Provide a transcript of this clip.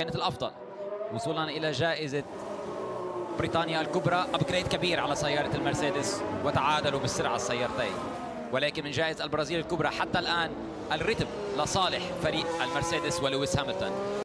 كانت الأفضل. وصولا إلى جائزة بريطانيا الكبرى ابجريد كبير على سيارة المرسيدس وتعادلوا بالسرعة السيارتين. ولكن من جائزة البرازيل الكبرى حتى الآن الرتم لصالح فريق المرسيدس ولويس هامilton